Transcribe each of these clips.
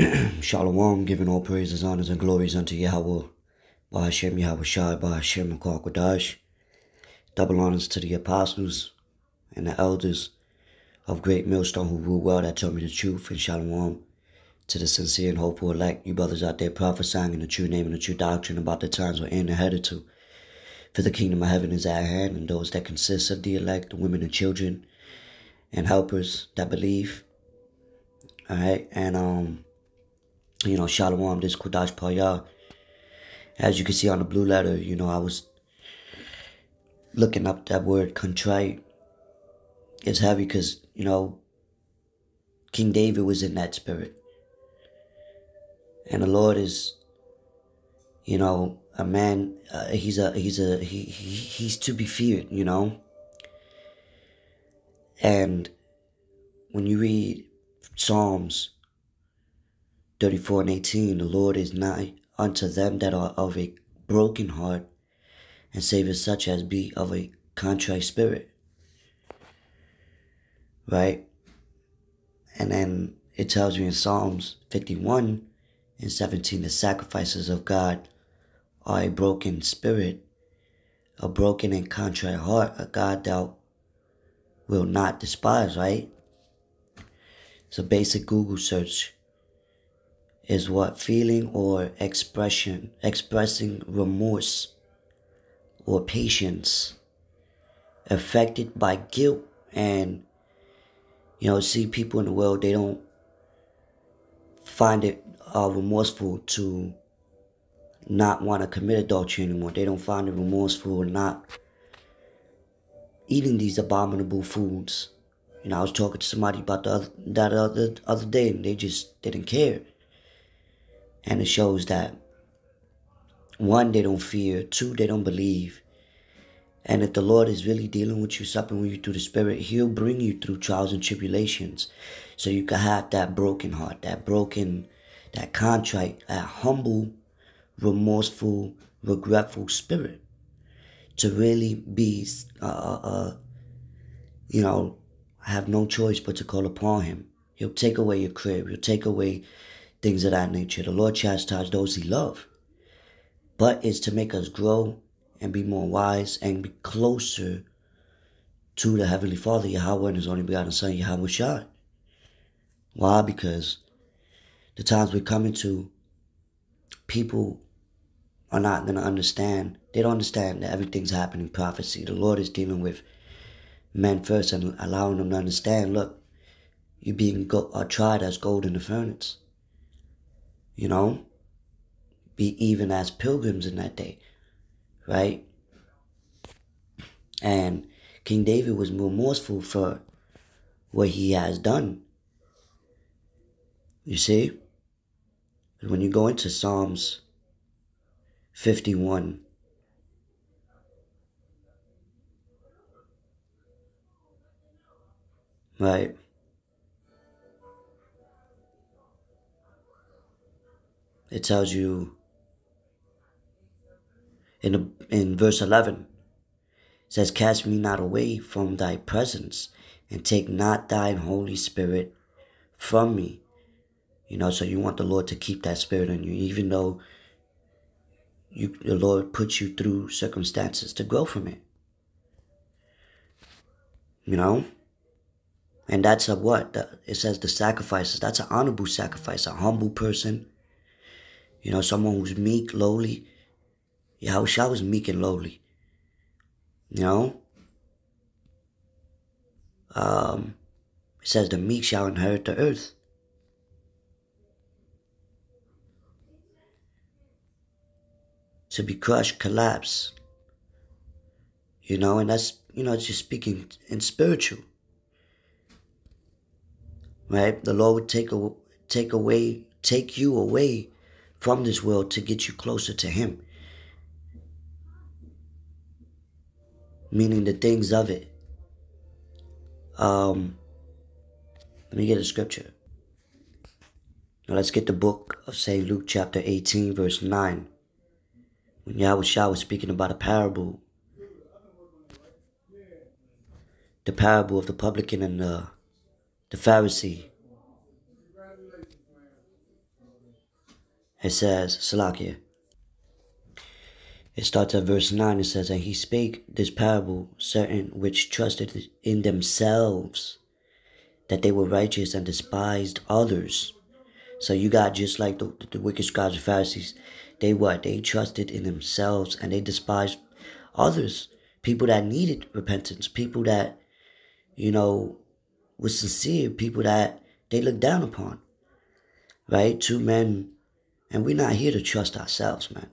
Shalom, giving all praises, honors, and glories unto Yahweh, Bahashem Yahweh Shai, Bahashem Kwadash. Double honors to the apostles and the elders of Great Millstone who rule well that told me the truth, and Shalom to the sincere and hopeful elect, you brothers out there prophesying in the true name and the true doctrine about the times we're in and headed to. For the kingdom of heaven is at hand, and those that consist of the elect, the women and children, and helpers that believe. All right, and um, you know, Shalom, this Kodash Paya. As you can see on the blue letter, you know, I was looking up that word contrite. It's heavy because, you know, King David was in that spirit. And the Lord is, you know, a man, uh, he's a, he's a, he, he, he's to be feared, you know. And when you read Psalms 34 and 18, the Lord is nigh unto them that are of a broken heart, and saveth such as be of a contrite spirit. Right? And then it tells you in Psalms 51 and 17 the sacrifices of God are a broken spirit, a broken and contrite heart, a God thou will not despise, right? A basic Google search is what feeling or expression, expressing remorse or patience affected by guilt and you know see people in the world they don't find it uh, remorseful to not want to commit adultery anymore. They don't find it remorseful not eating these abominable foods. You know i was talking to somebody about the other, that other other day and they just didn't care and it shows that one, they don't fear, two, they don't believe. And if the Lord is really dealing with you, supping with you through the Spirit, He'll bring you through trials and tribulations. So you can have that broken heart, that broken, that contrite, that humble, remorseful, regretful spirit to really be, uh, uh, uh, you know, have no choice but to call upon Him. He'll take away your crib. He'll take away things of that nature. The Lord chastises those he loves. But it's to make us grow and be more wise and be closer to the Heavenly Father, Yahweh, and His only begotten Son, Yahweh Shai. Why? Because the times we're coming to, people are not going to understand. They don't understand that everything's happening prophecy. The Lord is dealing with men first and allowing them to understand, look, you're being go- uh, tried as gold in the furnace you know, be even as pilgrims in that day, right? And King David was remorseful for what he has done. You see? When you go into Psalms 51, right? It tells you in in verse 11 says cast me not away from thy presence and take not thine holy spirit from me. You know so you want the lord to keep that spirit in you even though you the lord puts you through circumstances to grow from it. You know? And that's a what? It says the sacrifices. That's an honorable sacrifice a humble person you know, someone who's meek, lowly. Yahushua was meek and lowly. You know? Um, it says the meek shall inherit the earth. To be crushed, collapse. You know, and that's, you know, just speaking in spiritual. Right? The Lord would take, a, take away, take you away from this world to get you closer to Him. Meaning the things of it. Um, let me get a scripture. Now let's get the book of St. Luke chapter 18, verse 9. When Yahweh was speaking about a parable. The parable of the publican and the, the Pharisee. It says, Salakia. It starts at verse 9. It says, And he spake this parable, certain which trusted in themselves that they were righteous and despised others. So you got just like the, the wicked scribes and Pharisees. They what? They trusted in themselves and they despised others. People that needed repentance. People that, you know, were sincere. People that they looked down upon. Right? Two men. And we're not here to trust ourselves, man.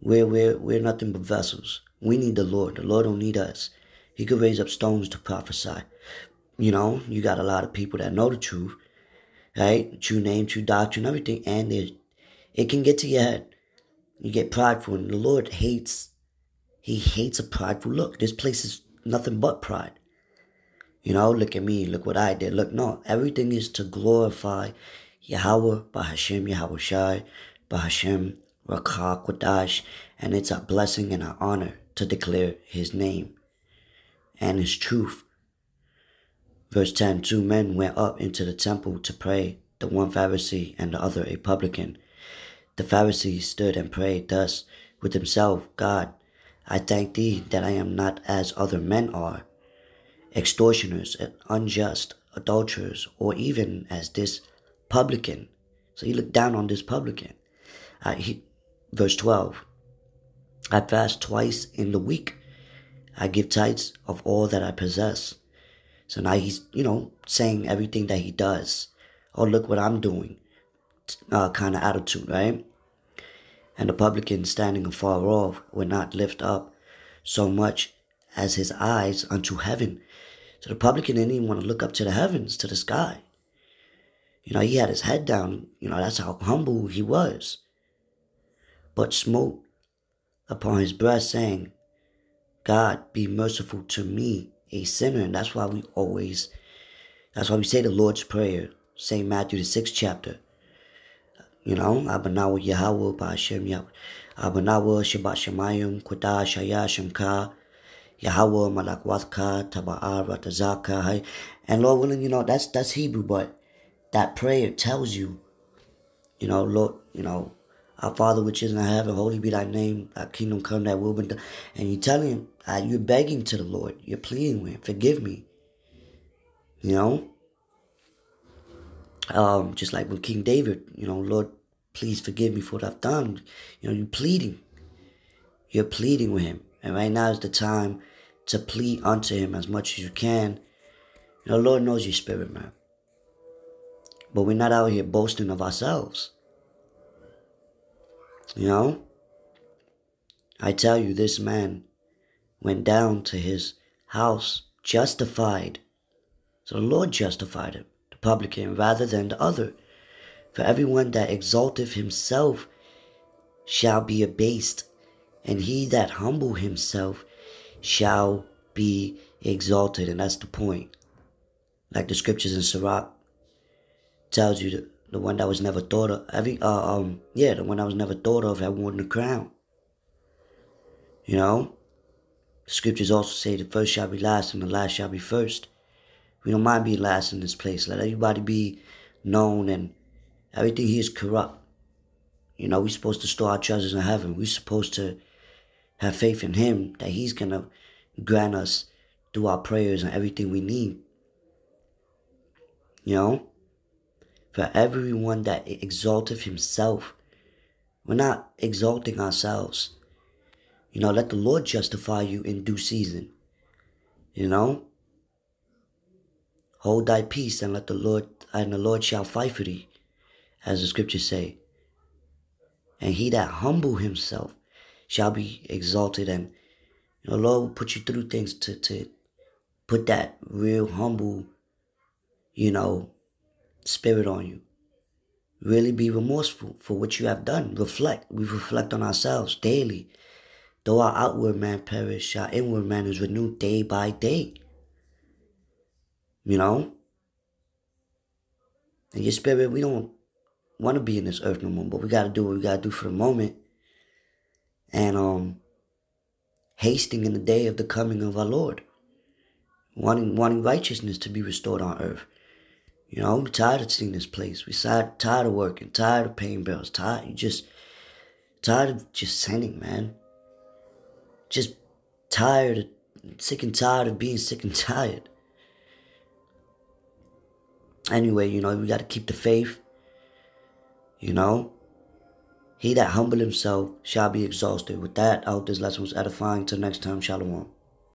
We're, we're, we're nothing but vessels. We need the Lord. The Lord don't need us. He could raise up stones to prophesy. You know, you got a lot of people that know the truth, right? True name, true doctrine, everything, and it can get to your head. You get prideful, and the Lord hates. He hates a prideful look. This place is nothing but pride. You know, look at me, look what I did. Look, no, everything is to glorify Yahweh, Bahashem, Shai, Bahashem, Rakha, Kodash, and it's a blessing and an honor to declare his name and his truth Verse 10 Two men went up into the temple to pray, the one Pharisee and the other a publican. The Pharisee stood and prayed thus with himself God, I thank thee that I am not as other men are, extortioners, and unjust, adulterers, or even as this publican. So he looked down on this publican. Uh, he, verse 12 I fast twice in the week. I give tithes of all that I possess. So now he's, you know, saying everything that he does. Oh, look what I'm doing. Uh, kind of attitude, right? And the publican standing afar off would not lift up so much as his eyes unto heaven. So the publican didn't even want to look up to the heavens, to the sky. You know, he had his head down. You know, that's how humble he was. But smote upon his breast, saying, God, be merciful to me, a sinner. And that's why we always, that's why we say the Lord's Prayer, St. Matthew, the sixth chapter. You know, Abanawa Yahweh Ba'ashem Yahweh. Abanawa Shabbat Shemayim Kuda Shaya Shemka Yahweh Malakwatka Taba'a Ratazaka. And Lord willing, you know, that's that's Hebrew, but that prayer tells you, you know, Lord, you know, our Father which is in heaven, holy be thy name, thy kingdom come, thy will be done. And you tell him, uh, you're begging to the Lord, you're pleading with him, forgive me. You know? Um, just like when King David, you know, Lord, please forgive me for what I've done. You know, you're pleading. You're pleading with him. And right now is the time to plead unto him as much as you can. You know, Lord knows your spirit, man. But we're not out here boasting of ourselves. You know? I tell you, this man went down to his house justified. So the Lord justified him, the publican, rather than the other. For everyone that exalteth himself shall be abased, and he that humble himself shall be exalted. And that's the point. Like the scriptures in Sirach tells you that the one that was never thought of. Every uh, um yeah, the one that was never thought of had worn the crown. You know, the scriptures also say the first shall be last and the last shall be first. We don't mind being last in this place. Let everybody be known and everything here is corrupt. You know, we're supposed to store our treasures in heaven. We're supposed to have faith in Him that He's gonna grant us through our prayers and everything we need. You know? For everyone that exalteth himself. We're not exalting ourselves. You know, let the Lord justify you in due season. You know? Hold thy peace and let the Lord and the Lord shall fight for thee, as the scriptures say. And he that humble himself shall be exalted and you know, Lord will put you through things to, to put that real humble, you know, spirit on you. Really be remorseful for what you have done. Reflect. We reflect on ourselves daily. Though our outward man perish, our inward man is renewed day by day. You know? And your spirit, we don't want to be in this earth no more, but we got to do what we got to do for the moment. And um, hasting in the day of the coming of our Lord. Wanting, wanting righteousness to be restored on earth. You know, I'm tired of seeing this place. We tired, tired of working, tired of paying bills, tired. You just tired of just sending, man. Just tired, of, sick and tired of being sick and tired. Anyway, you know, we got to keep the faith. You know, he that humble himself shall be exhausted. With that, I hope this lesson was edifying. Till next time, shalom.